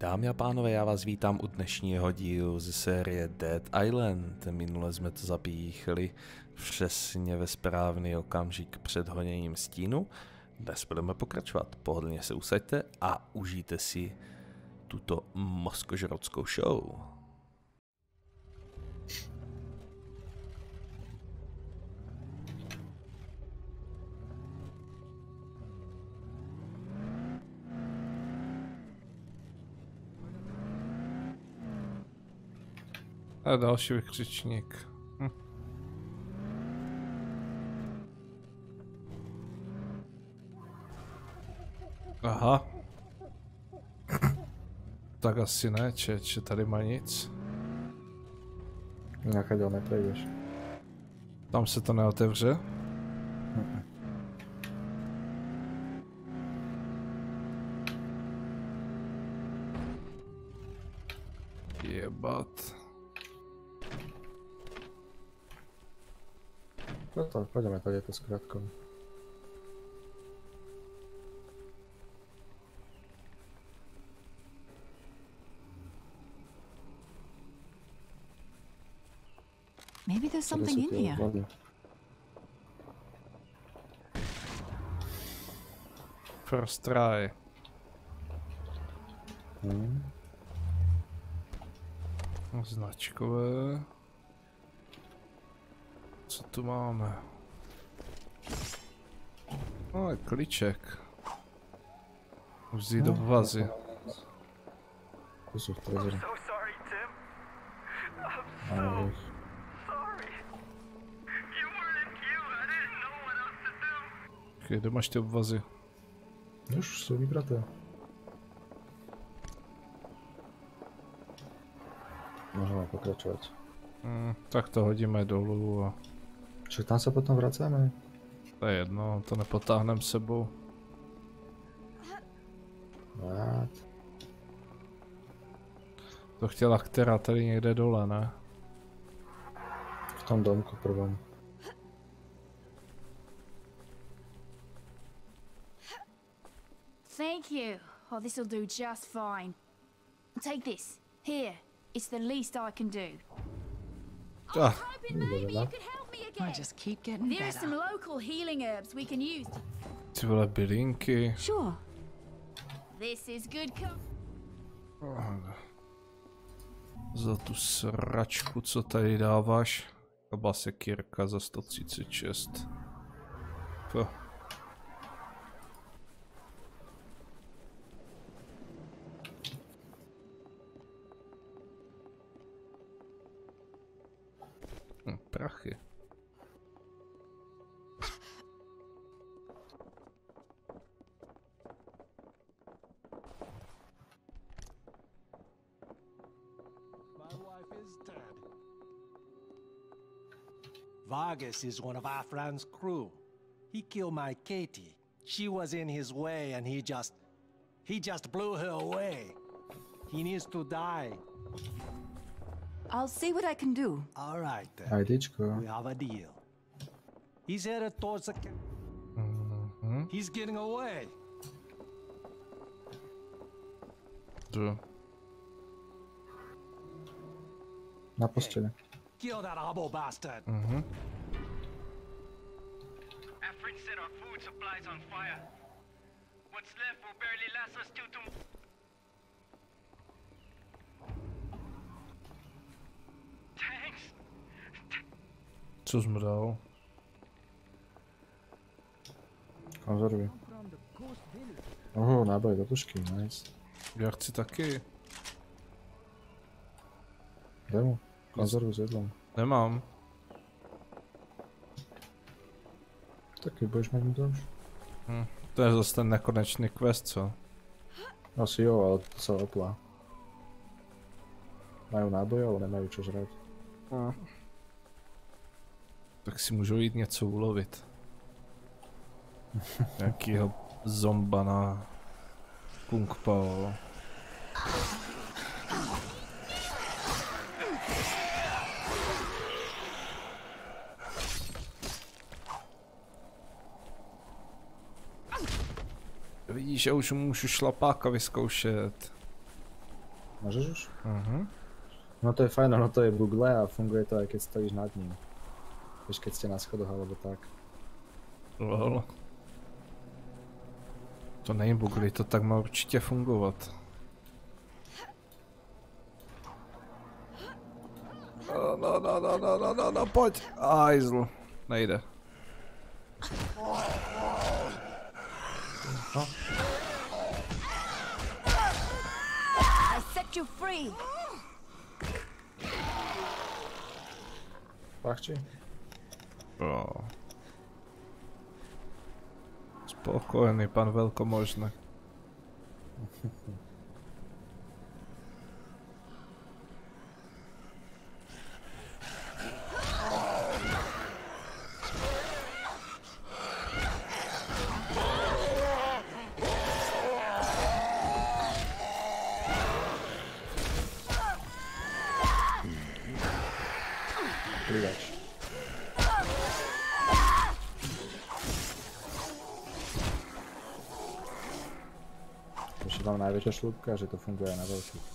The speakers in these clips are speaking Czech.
Dámy a pánové, já vás vítám u dnešního dílu ze série Dead Island. Minule jsme to zapíchli přesně ve správný okamžik před honěním stínu. Dnes budeme pokračovat. Pohodlně se usaďte a užijte si tuto mozkožrotskou show. A další vykřičník. Hm. Aha. tak asi ne, če, če tady má nic. Nějaká děl neprejdeš. Tam se to neotevře. Pojďme tady to zkrátkou. Maybe there's something in here. First try. Hmm. Značkové. Co tu máme? You. I didn't know what else to do. Okay, kde máš ty obvazy? Už jsou vybraté. Můžeme pokračovat. Hmm, tak to hodíme dolů a Čiže tam se potom vracíme? To je jedno, to nepotáhneme sebou. What? To chtěla která tady někde dole, ne? V tom domku prvom. Thank you. Oh, this'll do just fine. Take this. Here. It's the least I can do. Ah, Hoping maybe you could help me I again. just keep getting There are some local healing herbs we can use. ty vole bylinky. Sure. This is good co- Za tu sračku, co tady dáváš. Kaba sekírka za 136. Puh. Hm, prachy. Vargas is one of our friend's crew. He killed my Katie. She was in his way and he just... He just blew her away. He needs to die. I'll see what I can do. All right then. IDčko. We have a deal. He's headed towards the... ca- Mhm. He's getting away. Jdu. Na posteli. Kill that hobo bastard. Mhm. Our friend set our food supplies on fire. What's left will barely last us till tomorrow. Thanks. Co jsi mu dal? Konzervy. Oho, náboj do pušky, nice. Já chci taky. Dej Konzervu s jedlem. Nemám. Taky budeš mít to už? To je zase ten nekonečný quest, co? Asi jo, ale to se oplá. Mají náboje, ale nemají čo žrát. Tak si můžu jít něco ulovit. Jakýho zomba na Kung Pao. Já už můžu šlapáka vyzkoušet. Môžeš už? Mhm. No to je fajn, ono to je Google a funguje to keď stojíš nad ním. Vieš, keď ste na schodoch alebo tak. Lol. To není bugly, to tak má určitě fungovat. No, no, no, no, no, no, no, no, pojď. Ajzl. Nejde. I you free. Back Oh. Spokojný, pan velkomožný. Ešte tam najväčšia šľúbka, že to funguje aj na veľkých.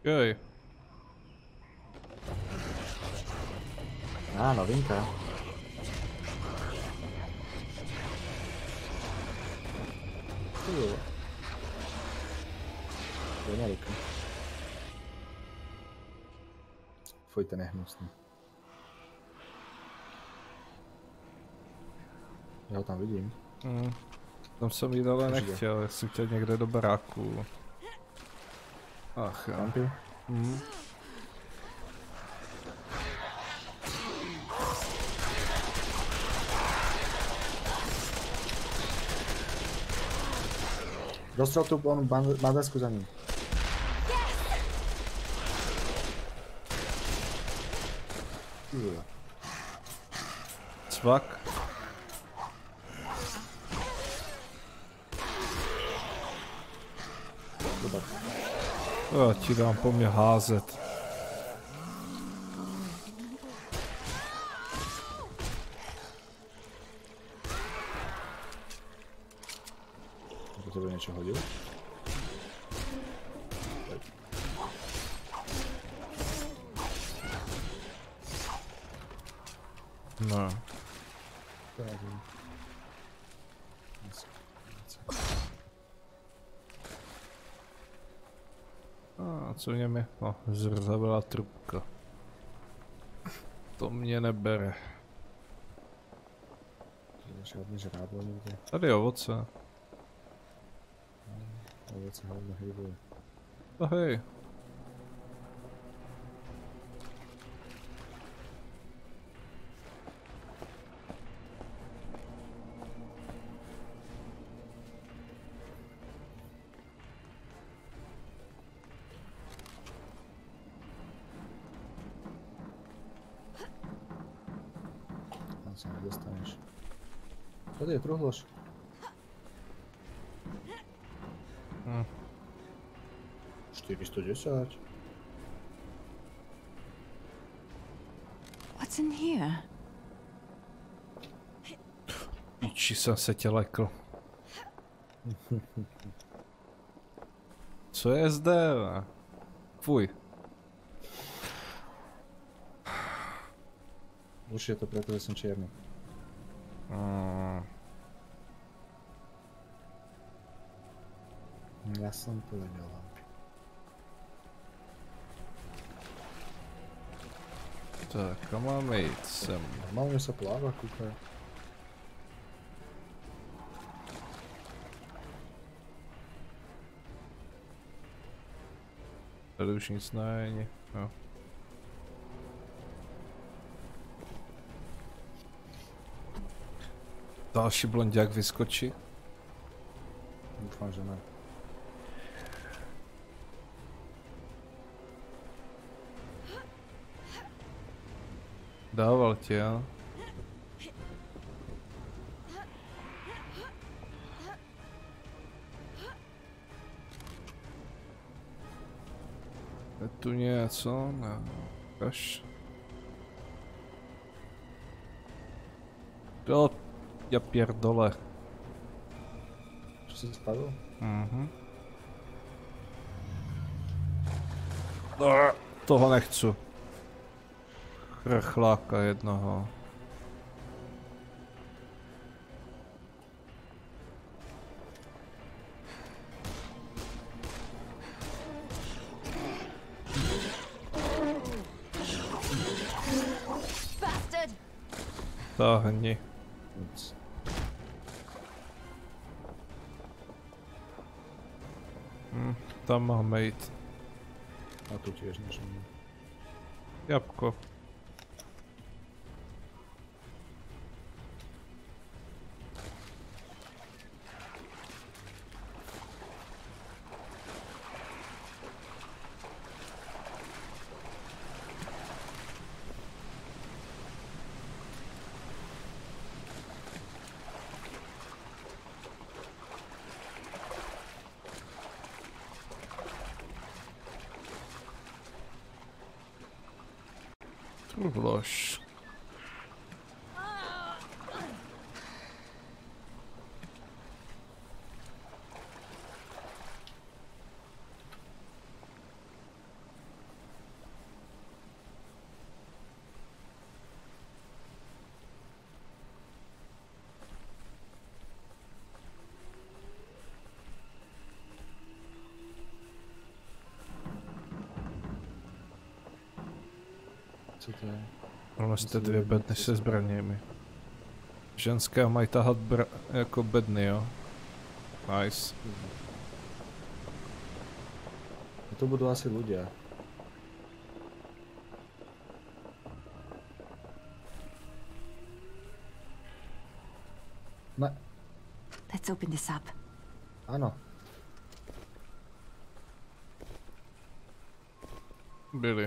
Jej. Á, novinka. Ty vole. To je veľké. Fuj, ten je hnusný. Já ho tam vidím. Mm. Tam jsem jít ale nechtěl, já jsem chtěl někde do baráku. Ach jo. Mm. Dostřel tu onu ban- bandasku za ním. Cvak. Jo, ti dám po mě házet. Do tebe niečo hodil? No. To nevím. Co mě mi? No, zrzavila trubka. To mě nebere. Žádný žrádlo nikde. Tady je ovoce. Ovoce hlavně hejbuje. No hej. Tam sa nedostaneš. Tady je truhlož. Hm. 410. What's in here? Píči jsem se tě lekl. Co je zde? ne? Fuj. Už je to preto, že som čierny. Mm. Ja som to vedel. lampy. Tak a máme jít sem. Normálne sa pláva, kúkaj. Tady Další blondiak vyskočí. Dúfam, že ne. Dával tě, jo? Je tu něco? Ne. Kaž. Do Ja pierdole. Čo si spadol? Mhm. No, toho nechci. Chrchláka jednoho. Tahni. Nic. Tam máme jít. A tu niečo. nie. Jabko. Co to je? Ale jste dvě bedny se zbraněmi. Ženské mají tahat br- jako bedny, jo? Nice. To budú asi ľudia. Ne, Let's open this up. áno. Byli.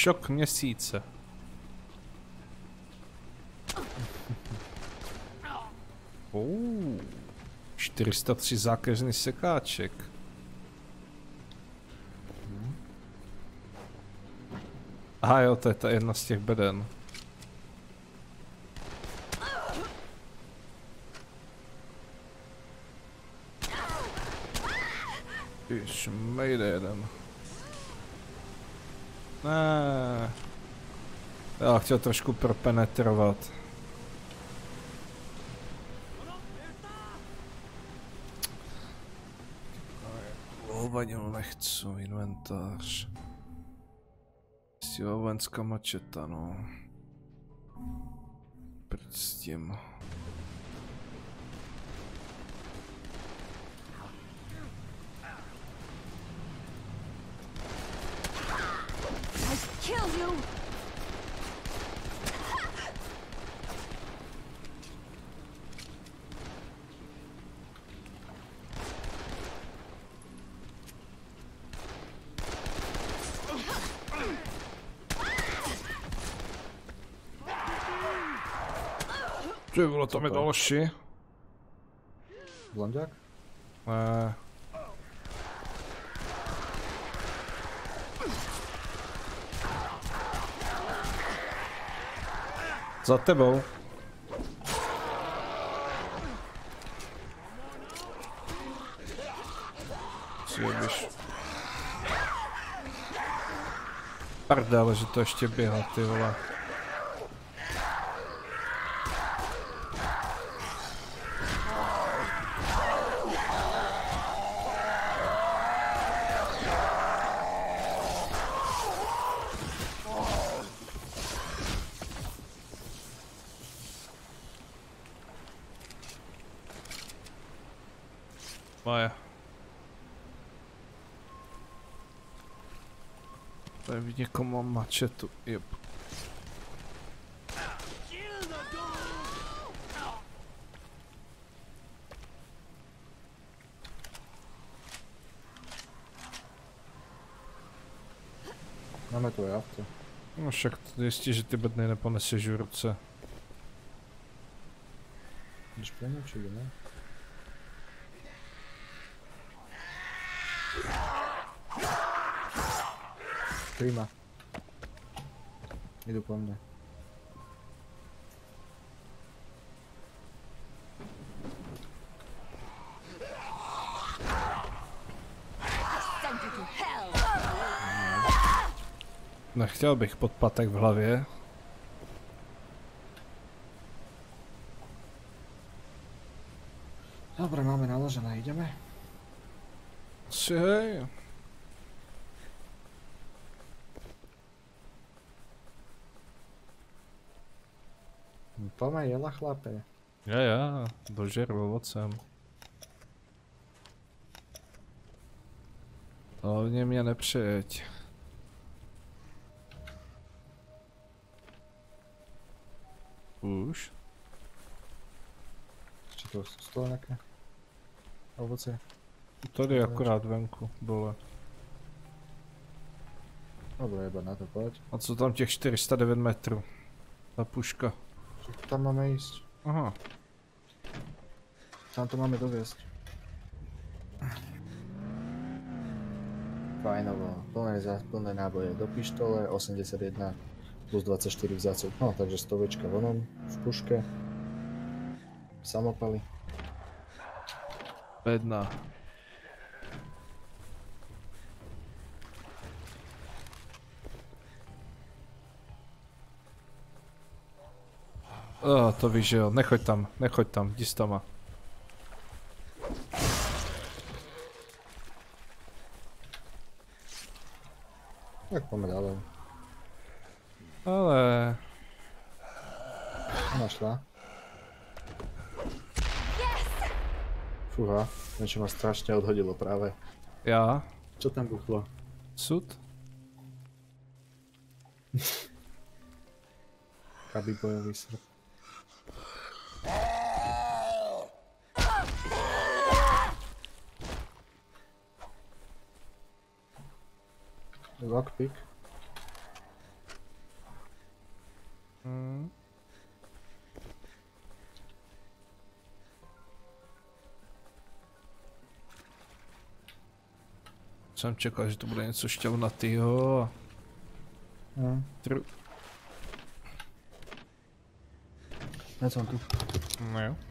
Šok měsíce. Oh, 403 zákeřný sekáček. Aha jo, to je ta jedna z těch beden. Už mejde jeden. Ne. Já chtěl trošku propenetrovat. Ovanil nechci, inventář. Silovenská mačeta, no. Prd Ty vole, tam je další. Blondiak? Ne. Za tebou. Jebiš. Prdele, že to ještě běhá, ty vole. Никому мачето е... Името е авто. Ну, ще като да стижите бедне, не понесе журца. Не ще че ли не? Prima. Jdu po mně. Nechtěl bych podpatek v hlavě. Dobre, máme naložené, ideme? Si hej. Poďme jela chlape. Ja, ja, dožer ovocem. Hlavně mě nepřejeď. Už? Či to z toho nejaké ovoce? Tady akorát venku, dole. Dobre, iba na to poď. A co tam těch 409 metrů? Ta puška. Tam máme ísť. Aha, Tam to máme doviesť. Fajnovo, plné, za, plné náboje do pištole, 81 plus 24 vzácov. No, takže stovečka vonom, v puške. Samopaly. bedna. Oh, to víš, že jo, nechoď tam, nechoď tam, jdi s tama. Tak poďme ďalej. Ale... Ona šla. Fúha, niečo ma strašne odhodilo práve. Já? Čo tam buchlo? Sud? Kabibojový srp. Lockpick. Hmm. Jsem čekal, že to bude něco šťavnatýho. No, Tr... ja som tu. No jo.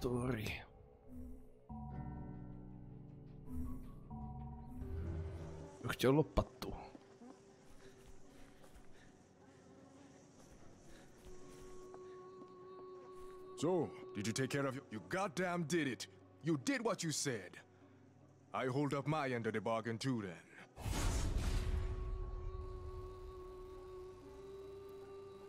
Tory. Chtěl lopatu. So, did you take care of your... You goddamn did it. You did what you said. I hold up my end of the bargain too then.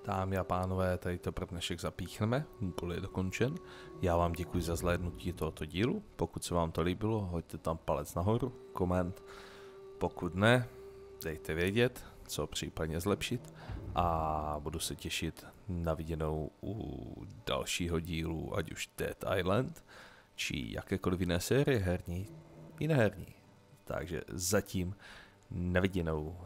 Dámy a pánové, tady to pro dnešek zapíchneme, úkol je dokončen. Já vám děkuji za zhlédnutí tohoto dílu, pokud se vám to líbilo, hoďte tam palec nahoru, koment, pokud ne, dejte vědět, co případně zlepšit a budu se těšit na viděnou u dalšího dílu, ať už Dead Island, či jakékoliv jiné série herní, i neherní. takže zatím neviděnou.